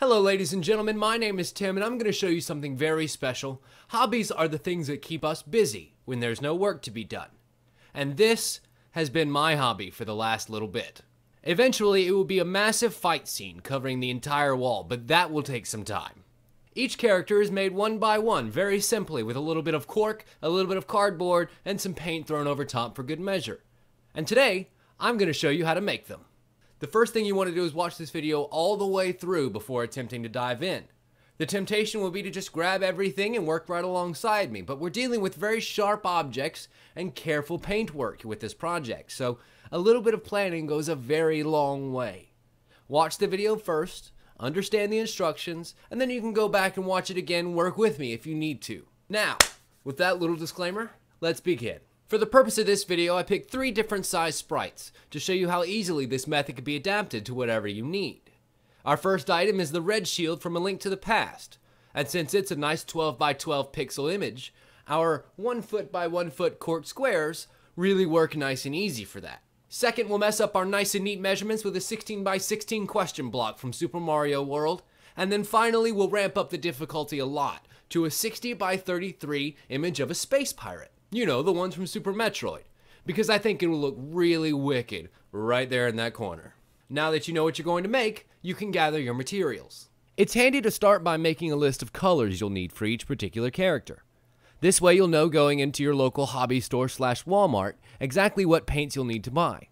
Hello, ladies and gentlemen. My name is Tim, and I'm going to show you something very special. Hobbies are the things that keep us busy when there's no work to be done. And this has been my hobby for the last little bit. Eventually, it will be a massive fight scene covering the entire wall, but that will take some time. Each character is made one by one, very simply, with a little bit of cork, a little bit of cardboard, and some paint thrown over top for good measure. And today, I'm going to show you how to make them. The first thing you want to do is watch this video all the way through before attempting to dive in. The temptation will be to just grab everything and work right alongside me, but we're dealing with very sharp objects and careful paintwork with this project, so a little bit of planning goes a very long way. Watch the video first, understand the instructions, and then you can go back and watch it again, work with me if you need to. Now, with that little disclaimer, let's begin. For the purpose of this video, I picked three different size sprites to show you how easily this method can be adapted to whatever you need. Our first item is the red shield from A Link to the Past, and since it's a nice 12 by 12 pixel image, our 1 foot by 1 foot cork squares really work nice and easy for that. Second, we'll mess up our nice and neat measurements with a 16 by 16 question block from Super Mario World, and then finally we'll ramp up the difficulty a lot to a 60 by 33 image of a space pirate. You know, the ones from Super Metroid. Because I think it will look really wicked right there in that corner. Now that you know what you're going to make, you can gather your materials. It's handy to start by making a list of colors you'll need for each particular character. This way you'll know going into your local hobby store slash Walmart exactly what paints you'll need to buy.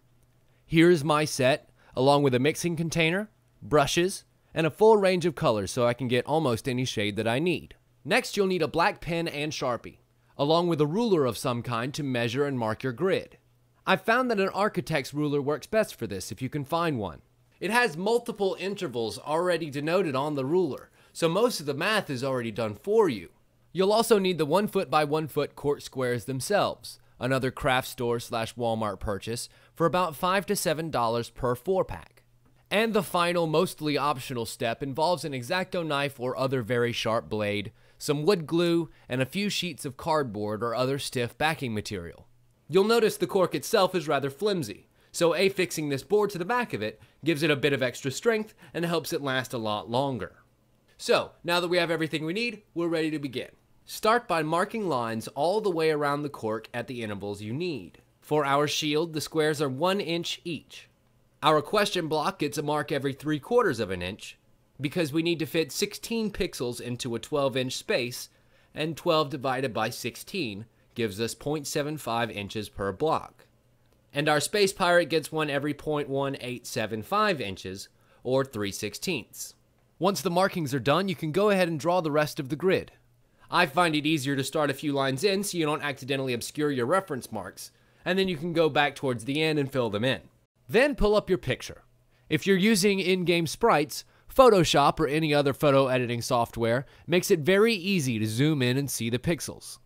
Here's my set, along with a mixing container, brushes, and a full range of colors so I can get almost any shade that I need. Next you'll need a black pen and Sharpie along with a ruler of some kind to measure and mark your grid. I've found that an architect's ruler works best for this if you can find one. It has multiple intervals already denoted on the ruler, so most of the math is already done for you. You'll also need the 1 foot by 1 foot cork squares themselves, another craft store slash Walmart purchase, for about 5 to $7 per 4 pack. And the final, mostly optional step involves an X-Acto knife or other very sharp blade, some wood glue, and a few sheets of cardboard or other stiff backing material. You'll notice the cork itself is rather flimsy, so affixing this board to the back of it gives it a bit of extra strength and helps it last a lot longer. So, now that we have everything we need, we're ready to begin. Start by marking lines all the way around the cork at the intervals you need. For our shield, the squares are 1 inch each. Our question block gets a mark every 3 quarters of an inch, because we need to fit 16 pixels into a 12 inch space, and 12 divided by 16 gives us 0.75 inches per block. And our Space Pirate gets one every 0.1875 inches, or 3 sixteenths. Once the markings are done, you can go ahead and draw the rest of the grid. I find it easier to start a few lines in so you don't accidentally obscure your reference marks, and then you can go back towards the end and fill them in. Then pull up your picture. If you're using in-game sprites, Photoshop or any other photo editing software makes it very easy to zoom in and see the pixels.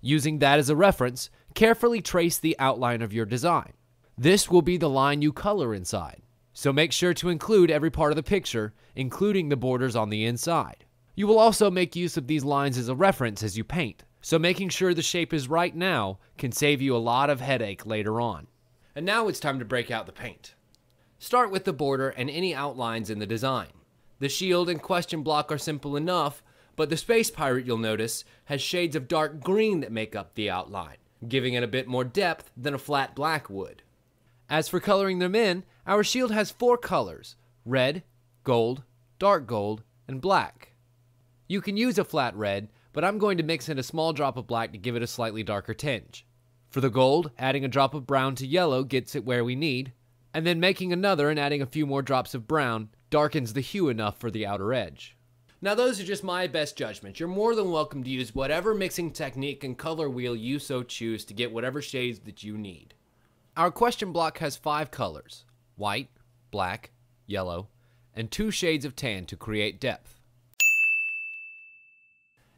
Using that as a reference, carefully trace the outline of your design. This will be the line you color inside, so make sure to include every part of the picture, including the borders on the inside. You will also make use of these lines as a reference as you paint, so making sure the shape is right now can save you a lot of headache later on. And now it's time to break out the paint. Start with the border and any outlines in the design. The shield and question block are simple enough, but the Space Pirate, you'll notice, has shades of dark green that make up the outline, giving it a bit more depth than a flat black would. As for coloring them in, our shield has four colors red, gold, dark gold, and black. You can use a flat red, but I'm going to mix in a small drop of black to give it a slightly darker tinge. For the gold, adding a drop of brown to yellow gets it where we need, and then making another and adding a few more drops of brown darkens the hue enough for the outer edge. Now those are just my best judgments. You're more than welcome to use whatever mixing technique and color wheel you so choose to get whatever shades that you need. Our question block has five colors, white, black, yellow, and two shades of tan to create depth.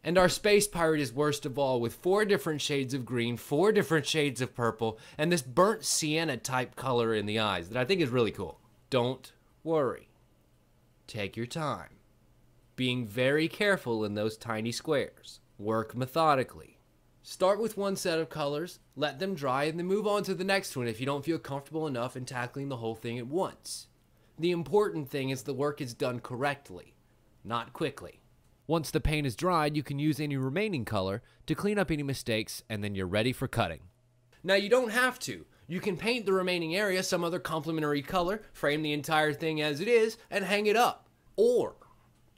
And our space pirate is worst of all with four different shades of green, four different shades of purple, and this burnt sienna type color in the eyes that I think is really cool. Don't worry. Take your time. Being very careful in those tiny squares. Work methodically. Start with one set of colors, let them dry, and then move on to the next one if you don't feel comfortable enough in tackling the whole thing at once. The important thing is the work is done correctly. not quickly. Once the paint is dried, you can use any remaining color to clean up any mistakes and then you're ready for cutting. Now you don't have to. You can paint the remaining area some other complementary color, frame the entire thing as it is, and hang it up. Or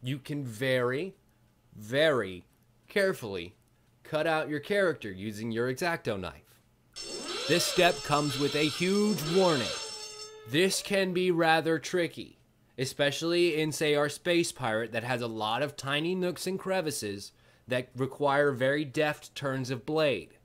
you can very, very carefully cut out your character using your X-Acto knife. This step comes with a huge warning. This can be rather tricky, especially in, say, our Space Pirate that has a lot of tiny nooks and crevices that require very deft turns of blade.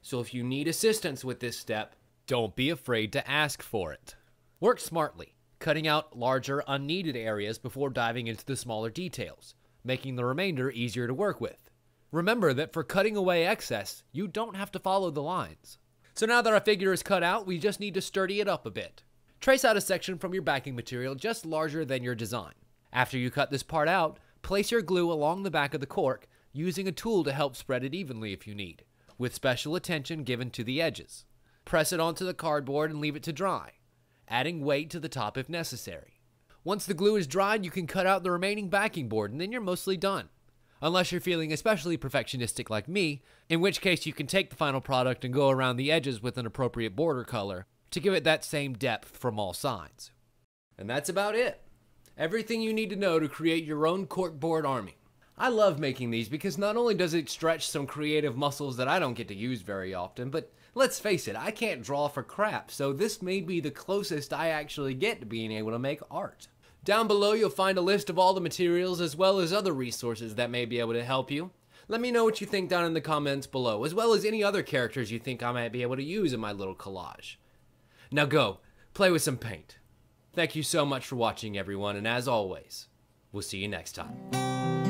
So if you need assistance with this step, don't be afraid to ask for it. Work smartly, cutting out larger, unneeded areas before diving into the smaller details, making the remainder easier to work with. Remember that for cutting away excess, you don't have to follow the lines. So now that our figure is cut out, we just need to sturdy it up a bit. Trace out a section from your backing material just larger than your design. After you cut this part out, place your glue along the back of the cork, using a tool to help spread it evenly if you need, with special attention given to the edges. Press it onto the cardboard and leave it to dry, adding weight to the top if necessary. Once the glue is dried, you can cut out the remaining backing board and then you're mostly done unless you're feeling especially perfectionistic like me, in which case you can take the final product and go around the edges with an appropriate border color to give it that same depth from all sides. And that's about it. Everything you need to know to create your own corkboard army. I love making these because not only does it stretch some creative muscles that I don't get to use very often, but let's face it, I can't draw for crap, so this may be the closest I actually get to being able to make art. Down below, you'll find a list of all the materials as well as other resources that may be able to help you. Let me know what you think down in the comments below, as well as any other characters you think I might be able to use in my little collage. Now go, play with some paint. Thank you so much for watching, everyone, and as always, we'll see you next time.